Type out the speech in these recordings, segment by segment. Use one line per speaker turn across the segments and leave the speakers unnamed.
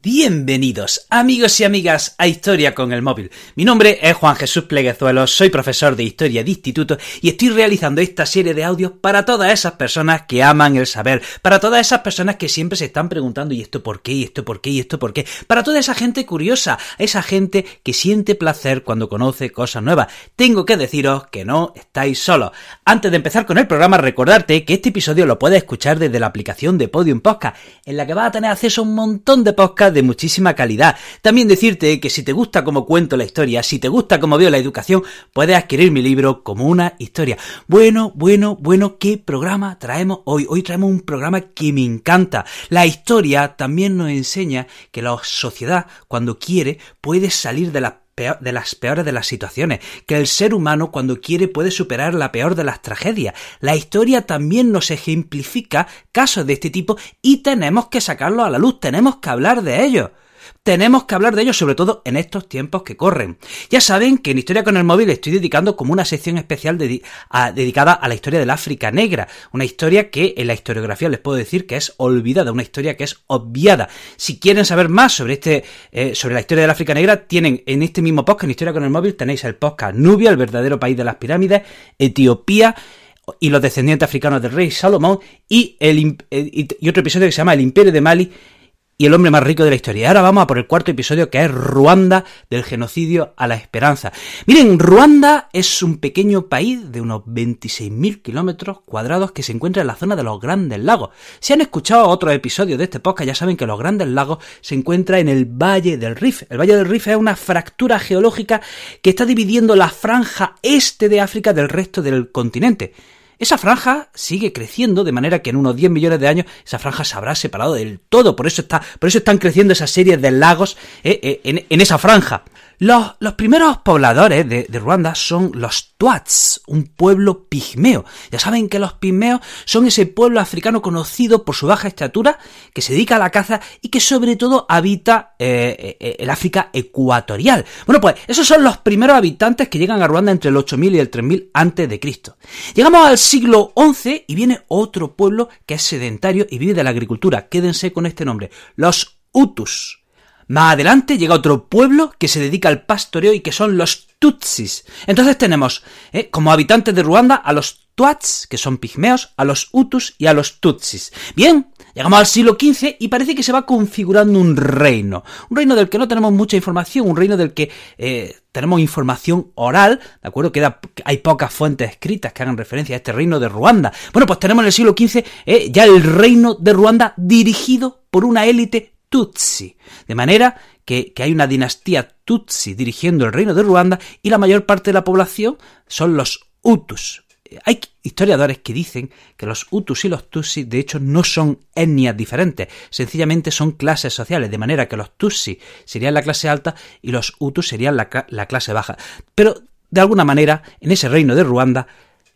Bienvenidos, amigos y amigas, a Historia con el Móvil. Mi nombre es Juan Jesús Pleguezuelo, soy profesor de Historia de Instituto y estoy realizando esta serie de audios para todas esas personas que aman el saber, para todas esas personas que siempre se están preguntando ¿y esto por qué? ¿y esto por qué? ¿y esto por qué? Para toda esa gente curiosa, esa gente que siente placer cuando conoce cosas nuevas. Tengo que deciros que no estáis solos. Antes de empezar con el programa, recordarte que este episodio lo puedes escuchar desde la aplicación de Podium Podcast, en la que vas a tener acceso a un montón de podcasts de muchísima calidad. También decirte que si te gusta cómo cuento la historia, si te gusta cómo veo la educación, puedes adquirir mi libro como una historia. Bueno, bueno, bueno, ¿qué programa traemos hoy? Hoy traemos un programa que me encanta. La historia también nos enseña que la sociedad, cuando quiere, puede salir de de las peores de las situaciones, que el ser humano cuando quiere puede superar la peor de las tragedias. La historia también nos ejemplifica casos de este tipo y tenemos que sacarlos a la luz, tenemos que hablar de ellos tenemos que hablar de ello, sobre todo en estos tiempos que corren. Ya saben que en Historia con el Móvil estoy dedicando como una sección especial dedicada a la historia del África Negra, una historia que en la historiografía les puedo decir que es olvidada, una historia que es obviada. Si quieren saber más sobre este, eh, sobre la historia del África Negra, tienen en este mismo podcast, en Historia con el Móvil, tenéis el podcast Nubia, el verdadero país de las pirámides, Etiopía, y los descendientes africanos del rey Salomón y, y otro episodio que se llama El Imperio de Mali y el hombre más rico de la historia. Ahora vamos a por el cuarto episodio que es Ruanda del genocidio a la esperanza. Miren, Ruanda es un pequeño país de unos 26.000 kilómetros cuadrados que se encuentra en la zona de los Grandes Lagos. Si han escuchado otros episodios de este podcast ya saben que los Grandes Lagos se encuentran en el Valle del Rif. El Valle del Rif es una fractura geológica que está dividiendo la franja este de África del resto del continente. Esa franja sigue creciendo de manera que en unos 10 millones de años esa franja se habrá separado del todo. Por eso, está, por eso están creciendo esas series de lagos eh, eh, en, en, esa franja. Los, los primeros pobladores de, de, Ruanda son los Tuats, un pueblo pigmeo. Ya saben que los pigmeos son ese pueblo africano conocido por su baja estatura, que se dedica a la caza y que sobre todo habita eh, eh, el África ecuatorial. Bueno, pues esos son los primeros habitantes que llegan a Ruanda entre el 8000 y el 3000 antes de Cristo. Llegamos al siglo XI y viene otro pueblo que es sedentario y vive de la agricultura. Quédense con este nombre, los Hutus. Más adelante llega otro pueblo que se dedica al pastoreo y que son los Tutsis. Entonces tenemos eh, como habitantes de Ruanda a los Tuats, que son pigmeos, a los Hutus y a los Tutsis. Bien, llegamos al siglo XV y parece que se va configurando un reino. Un reino del que no tenemos mucha información, un reino del que eh, tenemos información oral, ¿de acuerdo? Queda, hay pocas fuentes escritas que hagan referencia a este reino de Ruanda. Bueno, pues tenemos en el siglo XV eh, ya el reino de Ruanda dirigido por una élite Tutsi. De manera que, hay una dinastía Tutsi dirigiendo el reino de Ruanda y la mayor parte de la población son los Hutus. Hay historiadores que dicen que los Hutus y los Tutsi de hecho no son etnias diferentes, sencillamente son clases sociales, de manera que los Tutsi serían la clase alta y los Hutus serían la, la clase baja. Pero de alguna manera, en ese reino de Ruanda,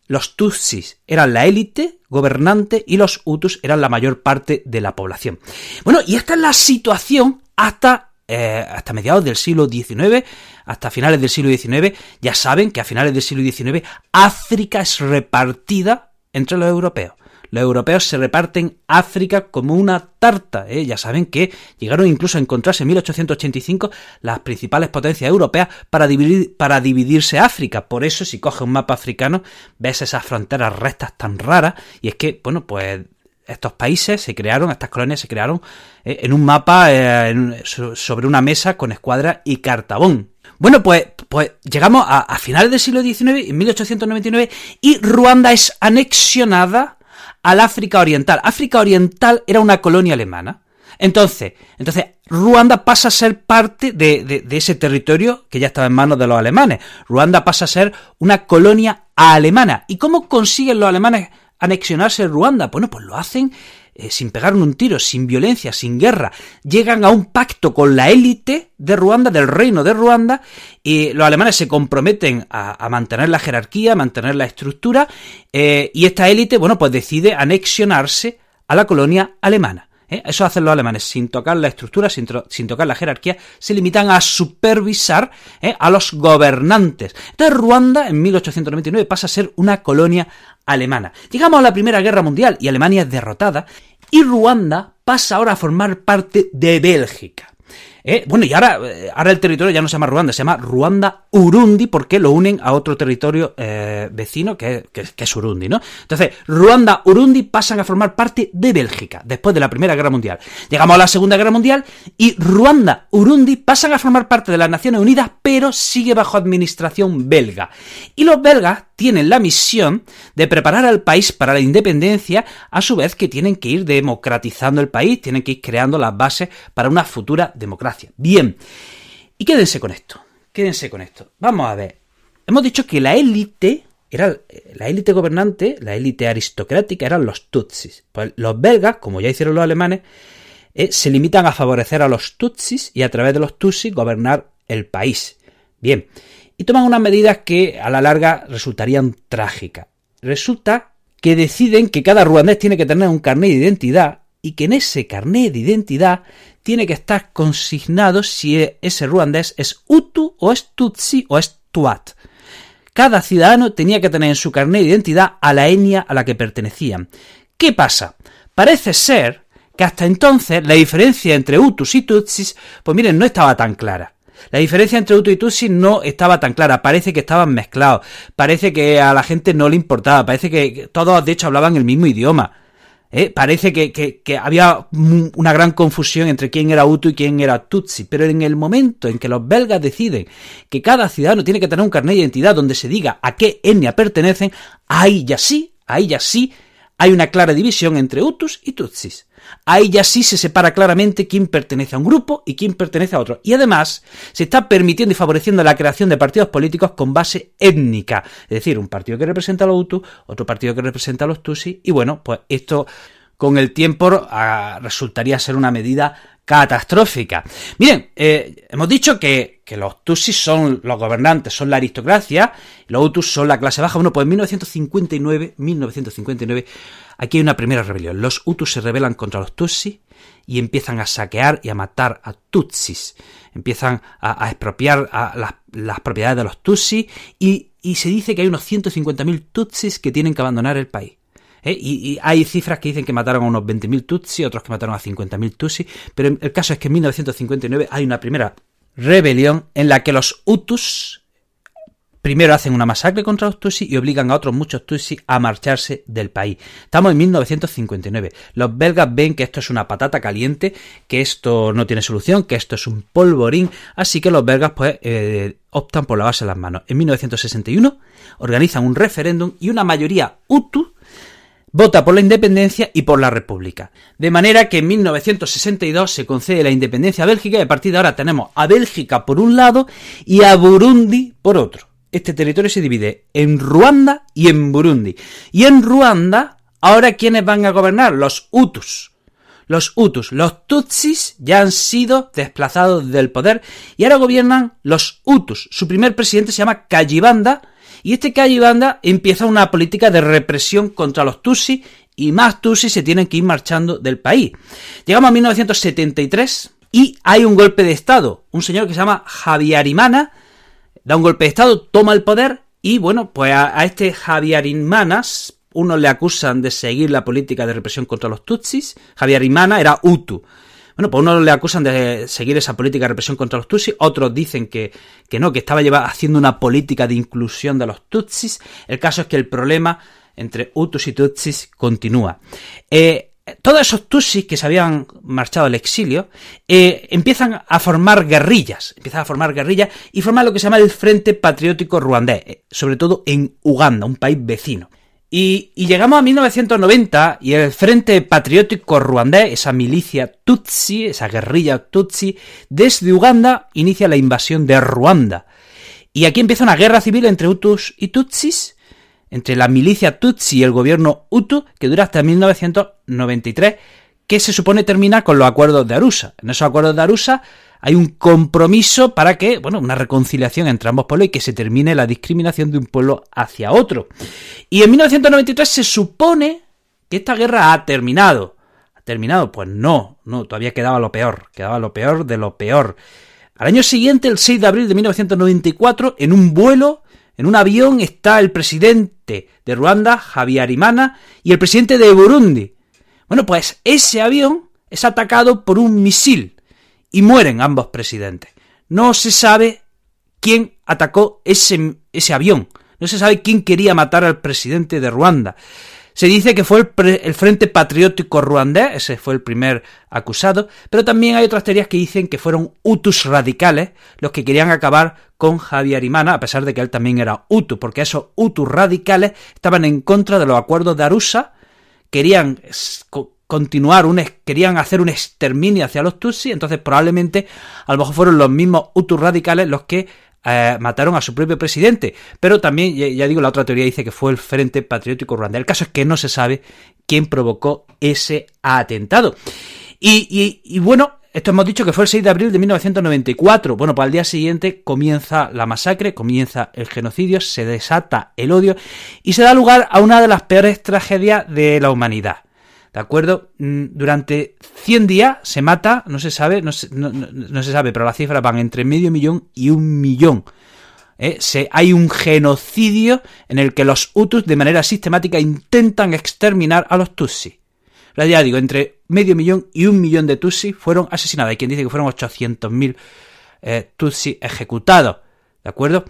los Tutsis eran la élite gobernante y los Hutus eran la mayor parte de la población. Bueno, y esta es la situación hasta, eh, hasta mediados del siglo XIX, hasta finales del siglo XIX. Ya saben que a finales del siglo XIX África es repartida entre los europeos los europeos se reparten África como una tarta. ¿eh? Ya saben que llegaron incluso a encontrarse en 1885 las principales potencias europeas para, dividir, para dividirse África. Por eso, si coges un mapa africano, ves esas fronteras rectas tan raras. Y es que, bueno, pues estos países se crearon, estas colonias se crearon ¿eh? en un mapa eh, sobre una mesa con escuadra y cartabón. Bueno, pues, pues llegamos a, a finales del siglo XIX, en 1899, y Ruanda es anexionada al África Oriental. África Oriental era una colonia alemana. Entonces, entonces Ruanda pasa a ser parte de, de, ese territorio que ya estaba en manos de los alemanes. Ruanda pasa a ser una colonia alemana. ¿Y cómo consiguen los alemanes anexionarse Ruanda? Bueno, pues lo hacen eh, sin pegar un tiro, sin violencia, sin guerra. Llegan a un pacto con la élite de Ruanda, del reino de Ruanda, y los alemanes se comprometen a, mantener la jerarquía, a mantener la estructura, eh, y esta élite, bueno, pues decide anexionarse a la colonia alemana. ¿Eh? Eso hacen los alemanes sin tocar la estructura, sin, tocar la jerarquía, se limitan a supervisar a los gobernantes. Entonces Ruanda en 1899 pasa a ser una colonia alemana. Llegamos a la Primera Guerra Mundial y Alemania es derrotada y Ruanda pasa ahora a formar parte de Bélgica. Eh, bueno, y ahora, eh, ahora el territorio ya no se llama Ruanda, se llama Ruanda-Urundi porque lo unen a otro territorio eh, vecino que, que, es Urundi, ¿no? Entonces, Ruanda-Urundi pasan a formar parte de Bélgica después de la Primera Guerra Mundial. Llegamos a la Segunda Guerra Mundial y Ruanda-Urundi pasan a formar parte de las Naciones Unidas, pero sigue bajo administración belga. Y los belgas tienen la misión de preparar al país para la independencia, a su vez que tienen que ir democratizando el país, tienen que ir creando las bases para una futura democracia. Bien, y quédense con esto, quédense con esto. Vamos a ver, hemos dicho que la élite era la élite gobernante, la élite aristocrática eran los Tutsis. Pues los belgas, como ya hicieron los alemanes, eh, se limitan a favorecer a los Tutsis y a través de los Tutsis gobernar el país. Bien, y toman unas medidas que a la larga resultarían trágicas. Resulta que deciden que cada ruandés tiene que tener un carnet de identidad y que en ese carnet de identidad tiene que estar consignado si ese ruandés es Hutu o es Tutsi o es Tuat. Cada ciudadano tenía que tener en su carnet de identidad a la etnia a la que pertenecían. ¿Qué pasa? Parece ser que hasta entonces la diferencia entre Hutus y Tutsis, pues miren, no estaba tan clara. La diferencia entre Hutu y Tutsi no estaba tan clara, parece que estaban mezclados, parece que a la gente no le importaba, parece que todos de hecho hablaban el mismo idioma. ¿Eh? Parece que, que, había una gran confusión entre quién era Hutu y quién era Tutsi, pero en el momento en que los belgas deciden que cada ciudadano tiene que tener un carnet de identidad donde se diga a qué etnia pertenecen, ahí ya sí, ahí ya sí hay una clara división entre Hutus y Tutsis. Ahí ya sí se separa claramente quién pertenece a un grupo y quién pertenece a otro. Y además se está permitiendo y favoreciendo la creación de partidos políticos con base étnica. Es decir, un partido que representa a los Hutus, otro partido que representa a los Tutsis. Y bueno, pues esto con el tiempo ah, resultaría ser una medida catastrófica. Miren, eh, hemos dicho que, los Tutsis son los gobernantes, son la aristocracia, los Hutus son la clase baja. Bueno, pues en 1959, 1959, aquí hay una primera rebelión. Los Hutus se rebelan contra los Tutsis y empiezan a saquear y a matar a Tutsis. Empiezan a, expropiar las, propiedades de los Tutsis y, y se dice que hay unos 150.000 Tutsis que tienen que abandonar el país. ¿eh? Y, hay cifras que dicen que mataron a unos 20.000 Tutsi, otros que mataron a 50.000 Tutsi, pero el caso es que en 1959 hay una primera rebelión en la que los Hutus primero hacen una masacre contra los Tutsi y obligan a otros muchos Tutsi a marcharse del país. Estamos en 1959. Los belgas ven que esto es una patata caliente, que esto no tiene solución, que esto es un polvorín, así que los belgas pues eh, optan por lavarse las manos. En 1961 organizan un referéndum y una mayoría Hutu vota por la independencia y por la república. De manera que en 1962 se concede la independencia a Bélgica y a partir de ahora tenemos a Bélgica por un lado y a Burundi por otro. Este territorio se divide en Ruanda y en Burundi. Y en Ruanda, ahora ¿quiénes van a gobernar? Los Hutus. Los Hutus, los Tutsis ya han sido desplazados del poder y ahora gobiernan los Hutus. Su primer presidente se llama Kayibanda, y este Banda empieza una política de represión contra los Tutsis y más Tutsis se tienen que ir marchando del país. Llegamos a 1973 y hay un golpe de Estado. Un señor que se llama Javiarimana da un golpe de Estado, toma el poder y bueno, pues a, este Javiarimanas unos le acusan de seguir la política de represión contra los Tutsis. Javiarimana era Hutu. Bueno, pues unos le acusan de seguir esa política de represión contra los Tutsis, otros dicen que, que no, que estaba haciendo una política de inclusión de los Tutsis. El caso es que el problema entre Hutus y Tutsis continúa. Eh, todos esos Tutsis que se habían marchado al exilio eh, empiezan a formar guerrillas, empiezan a formar guerrillas y forman lo que se llama el Frente Patriótico Ruandés, eh, sobre todo en Uganda, un país vecino. Y, llegamos a 1990 y el Frente Patriótico Ruandés, esa milicia Tutsi, esa guerrilla Tutsi, desde Uganda inicia la invasión de Ruanda. Y aquí empieza una guerra civil entre Hutus y Tutsis, entre la milicia Tutsi y el gobierno Hutu, que dura hasta 1993, que se supone termina con los acuerdos de Arusha. En esos acuerdos de Arusha hay un compromiso para que, bueno, una reconciliación entre ambos pueblos y que se termine la discriminación de un pueblo hacia otro. Y en 1993 se supone que esta guerra ha terminado. ¿Ha terminado? Pues no, no, todavía quedaba lo peor, quedaba lo peor de lo peor. Al año siguiente, el 6 de abril de 1994, en un vuelo, en un avión, está el presidente de Ruanda, Javier Arimana, y el presidente de Burundi. Bueno, pues ese avión es atacado por un misil y mueren ambos presidentes. No se sabe quién atacó ese, ese avión. No se sabe quién quería matar al presidente de Ruanda. Se dice que fue el, Frente Patriótico Ruandés, ese fue el primer acusado, pero también hay otras teorías que dicen que fueron Hutus radicales los que querían acabar con Javier Imana, a pesar de que él también era Hutu, porque esos Hutus radicales estaban en contra de los acuerdos de Arusa, querían continuar, un, querían hacer un exterminio hacia los Tutsi, entonces probablemente a lo mejor fueron los mismos Hutus radicales los que eh, mataron a su propio presidente. Pero también, ya, digo, la otra teoría dice que fue el Frente Patriótico Ruanda. El caso es que no se sabe quién provocó ese atentado. Y, bueno, esto hemos dicho que fue el 6 de abril de 1994. Bueno, pues al día siguiente comienza la masacre, comienza el genocidio, se desata el odio y se da lugar a una de las peores tragedias de la humanidad. ¿De acuerdo? Mm, durante 100 días se mata, no se sabe, no se, sabe, pero las cifras van entre medio millón y un millón. ¿eh? Se, hay un genocidio en el que los Hutus de manera sistemática intentan exterminar a los Tutsi. Ya digo, entre medio millón y un millón de Tutsi fueron asesinados. Hay quien dice que fueron 800.000 eh, Tutsi ejecutados. ¿De acuerdo?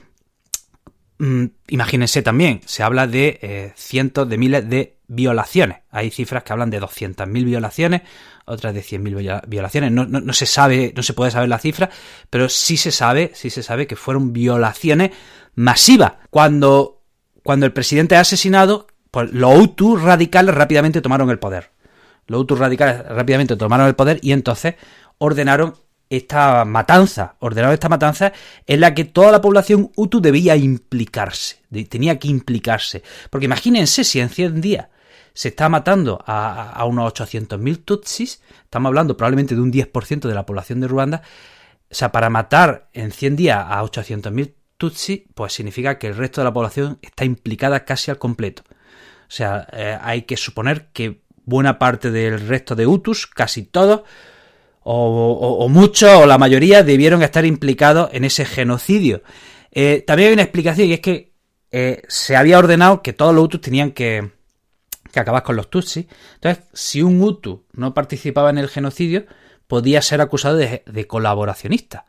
Mm, imagínense también, se habla de eh, cientos de miles de violaciones. Hay cifras que hablan de 200.000 violaciones, otras de 100.000 violaciones. No, se sabe, no se puede saber la cifra, pero sí se sabe, sí se sabe que fueron violaciones masivas. Cuando, cuando el presidente es asesinado, pues los Hutus radicales rápidamente tomaron el poder. Los Hutus radicales rápidamente tomaron el poder y entonces ordenaron esta matanza, ordenaron esta matanza en la que toda la población Hutu debía implicarse, tenía que implicarse. Porque imagínense si en 100 días se está matando a, unos 800.000 tutsis, estamos hablando probablemente de un 10% de la población de Ruanda, o sea, para matar en 100 días a 800.000 tutsis, pues significa que el resto de la población está implicada casi al completo. O sea, eh, hay que suponer que buena parte del resto de Hutus, casi todos, o, muchos, o la mayoría, debieron estar implicados en ese genocidio. Eh, también hay una explicación y es que eh, se había ordenado que todos los Hutus tenían que, que acabas con los Tutsis. Entonces, si un Hutu no participaba en el genocidio, podía ser acusado de, colaboracionista.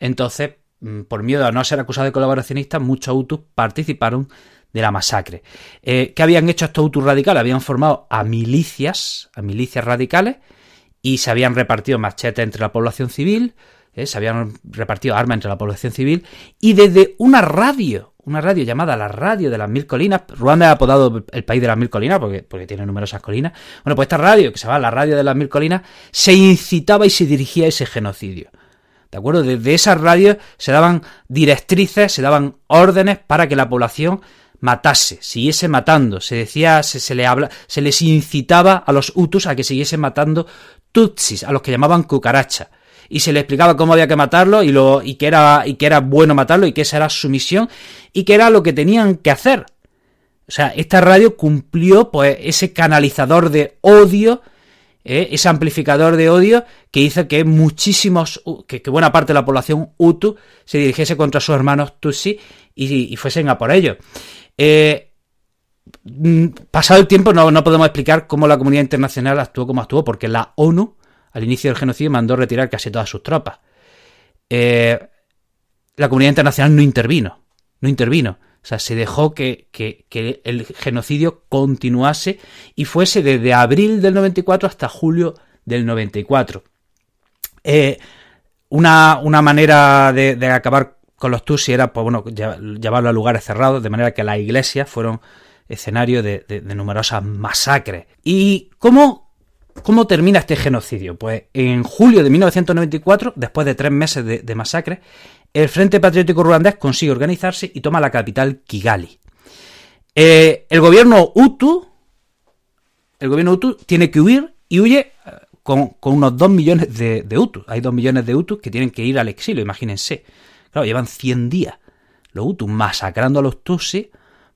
Entonces, mm, por miedo a no ser acusado de colaboracionista, muchos Hutus participaron de la masacre. Eh, ¿Qué habían hecho estos Hutus radicales? Habían formado a milicias, a milicias radicales, y se habían repartido machetes entre la población civil, eh, se habían repartido armas entre la población civil, y desde una radio una radio llamada la Radio de las Mil Colinas. Ruanda ha apodado el país de las Mil Colinas porque, porque tiene numerosas colinas. Bueno, pues esta radio, que se llama la Radio de las Mil Colinas, se incitaba y se dirigía a ese genocidio. ¿De acuerdo? Desde esas radios se daban directrices, se daban órdenes para que la población matase, siguiese matando. Se decía, se, se, le habla, se les incitaba a los Hutus a que siguiesen matando Tutsis, a los que llamaban cucaracha y se le explicaba cómo había que matarlo y, lo, y, que era, y que era bueno matarlo y que esa era su misión y que era lo que tenían que hacer. O sea, esta radio cumplió pues ese canalizador de odio, ¿eh? ese amplificador de odio que hizo que muchísimos, que, buena parte de la población Hutu se dirigiese contra sus hermanos Tutsi y, fuesen a por ellos. Eh, mm, pasado el tiempo no, no podemos explicar cómo la comunidad internacional actuó como actuó, porque la ONU al inicio del genocidio mandó retirar casi todas sus tropas. Eh, la comunidad internacional no intervino, no intervino. O sea, se dejó que, el genocidio continuase y fuese desde abril del 94 hasta julio del 94. Eh, una, una, manera de, acabar con los Tutsi era, pues bueno, llevarlo a lugares cerrados, de manera que las iglesias fueron escenario de, de numerosas masacres. ¿Y cómo, ¿Cómo termina este genocidio? Pues en julio de 1994, después de tres meses de, masacre, el Frente Patriótico Ruandés consigue organizarse y toma la capital Kigali. Eh, el gobierno Hutu, el gobierno Hutu tiene que huir y huye eh, con, unos 2 millones de, de. Hay 2 millones de Hutus que tienen que ir al exilio, imagínense. Claro, llevan 100 días los Hutus masacrando a los Tutsi.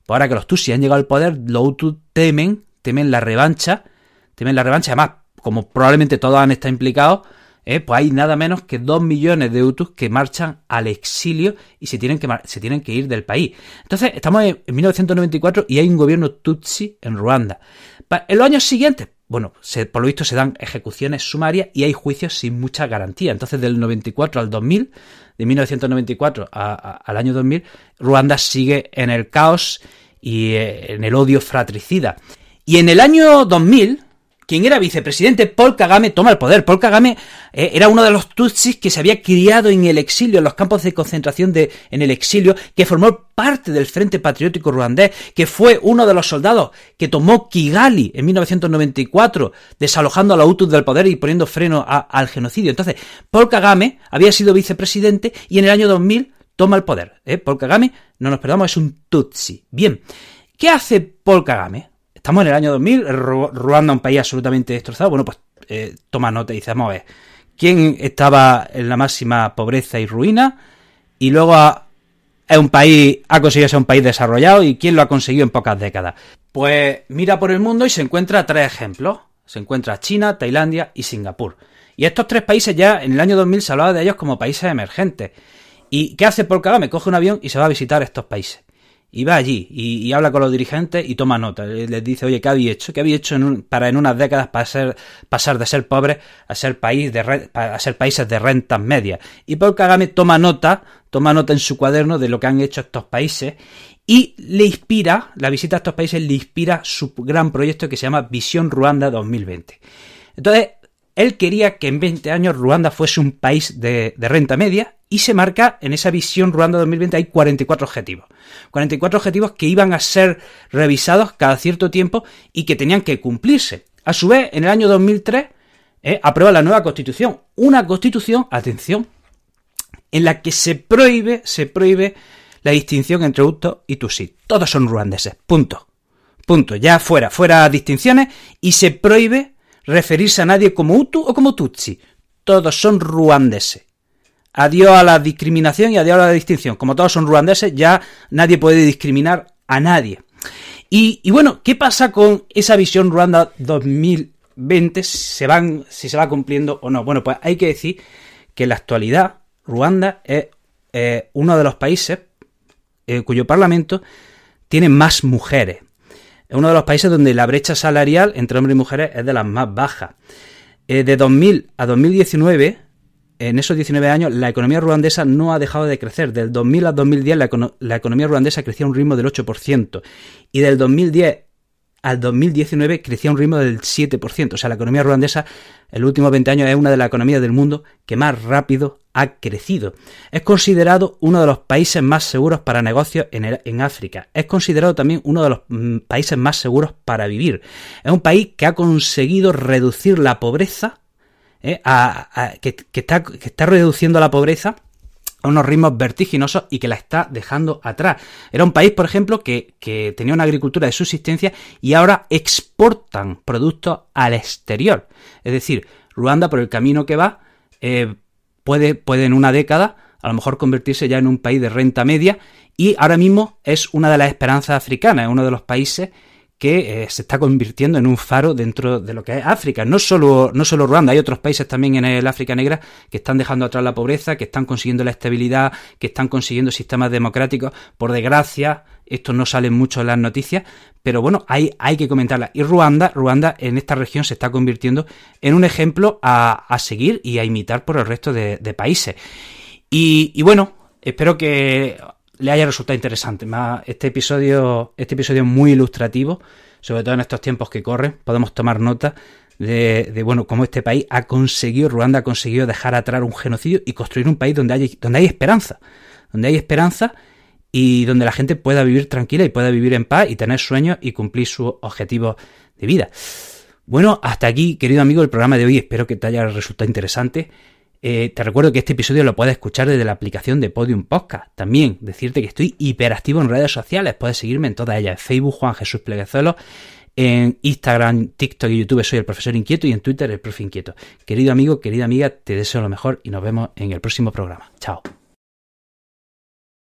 Pues ahora que los Tutsi han llegado al poder, los Hutus temen, temen la revancha temen la revancha. Además, como probablemente todos han estado implicados, eh, pues hay nada menos que dos millones de Hutus que marchan al exilio y se tienen que, se tienen que ir del país. Entonces, estamos en, 1994 y hay un gobierno Tutsi en Ruanda. En los años siguientes, bueno, por lo visto se dan ejecuciones sumarias y hay juicios sin mucha garantía. Entonces, del 94 al 2000, de 1994 al año 2000, Ruanda sigue en el caos y eh, en el odio fratricida. Y en el año 2000, quien era vicepresidente, Paul Kagame, toma el poder. Paul Kagame eh, era uno de los Tutsis que se había criado en el exilio, en los campos de concentración de, en el exilio, que formó parte del Frente Patriótico Ruandés, que fue uno de los soldados que tomó Kigali en 1994, desalojando a la UTUS del poder y poniendo freno al genocidio. Entonces, Paul Kagame había sido vicepresidente y en el año 2000 toma el poder. ¿eh? Paul Kagame, no nos perdamos, es un Tutsi. Bien, ¿qué hace Paul Kagame? Estamos en el año 2000, Ruanda, un país absolutamente destrozado. Bueno, pues eh, toma nota y dice, vamos a ver, ¿quién estaba en la máxima pobreza y ruina? Y luego es un país, ha conseguido ser un país desarrollado y quién lo ha conseguido en pocas décadas. Pues mira por el mundo y se encuentra tres ejemplos. Se encuentra China, Tailandia y Singapur. Y estos tres países ya en el año 2000 se hablaba de ellos como países emergentes. ¿Y qué hace Paul Kagame? Coge un avión y se va a visitar estos países y va allí y, habla con los dirigentes y toma nota. Les dice, oye, ¿qué habéis hecho? ¿Qué habéis hecho para en unas décadas pasar, pasar de ser pobres a ser, país de, a ser países de rentas medias? Y Paul Kagame toma nota, toma nota en su cuaderno de lo que han hecho estos países y le inspira, la visita a estos países le inspira su gran proyecto que se llama Visión Ruanda 2020. Entonces, él quería que en 20 años Ruanda fuese un país de, renta media y se marca en esa visión Ruanda 2020 hay 44 objetivos. 44 objetivos que iban a ser revisados cada cierto tiempo y que tenían que cumplirse. A su vez, en el año 2003 eh, aprueba la nueva constitución. Una constitución, atención, en la que se prohíbe, se prohíbe la distinción entre Hutu y Tutsi. Todos son ruandeses. Punto. Punto. Ya fuera, fuera distinciones y se prohíbe referirse a nadie como Hutu o como Tutsi. Todos son ruandeses. Adiós a la discriminación y adiós a la distinción. Como todos son ruandeses, ya nadie puede discriminar a nadie. Y, bueno, ¿qué pasa con esa visión Ruanda 2020? ¿Se van, si se va cumpliendo o no? Bueno, pues hay que decir que en la actualidad Ruanda es eh, uno de los países eh, cuyo parlamento tiene más mujeres es uno de los países donde la brecha salarial entre hombres y mujeres es de las más bajas. Eh, de 2000 a 2019, en esos 19 años, la economía ruandesa no ha dejado de crecer. Del 2000 a 2010, la, la economía ruandesa crecía a un ritmo del 8%. Y del 2010 al 2019 crecía a un ritmo del 7%. O sea, la economía ruandesa en los últimos 20 años es una de las economías del mundo que más rápido ha crecido. Es considerado uno de los países más seguros para negocios en, África. Es considerado también uno de los mm, países más seguros para vivir. Es un país que ha conseguido reducir la pobreza, eh, que, está, que reduciendo la pobreza a unos ritmos vertiginosos y que la está dejando atrás. Era un país, por ejemplo, que, tenía una agricultura de subsistencia y ahora exportan productos al exterior. Es decir, Ruanda, por el camino que va, eh, puede, puede en una década a lo mejor convertirse ya en un país de renta media y ahora mismo es una de las esperanzas africanas, es uno de los países que eh, se está convirtiendo en un faro dentro de lo que es África. No solo, no solo Ruanda, hay otros países también en el África Negra que están dejando atrás la pobreza, que están consiguiendo la estabilidad, que están consiguiendo sistemas democráticos. Por desgracia, esto no sale mucho en las noticias, pero bueno, hay, hay que comentarla. Y Ruanda, Ruanda en esta región se está convirtiendo en un ejemplo a, seguir y a imitar por el resto de, países. Y bueno, espero que le haya resultado interesante. Este episodio, este episodio es muy ilustrativo, sobre todo en estos tiempos que corren. Podemos tomar nota de, bueno, cómo este país ha conseguido, Ruanda ha conseguido dejar atrás un genocidio y construir un país donde hay, donde hay esperanza. Donde hay esperanza y donde la gente pueda vivir tranquila y pueda vivir en paz y tener sueños y cumplir sus objetivos de vida. Bueno, hasta aquí, querido amigo, el programa de hoy. Espero que te haya resultado interesante. Eh, te recuerdo que este episodio lo puedes escuchar desde la aplicación de Podium Podcast. También decirte que estoy hiperactivo en redes sociales. Puedes seguirme en todas ellas. En Facebook, Juan Jesús Pleguezuelo. En Instagram, TikTok y YouTube soy el profesor inquieto y en Twitter el profe inquieto. Querido amigo, querida amiga, te deseo lo mejor y nos vemos en el próximo programa. Chao.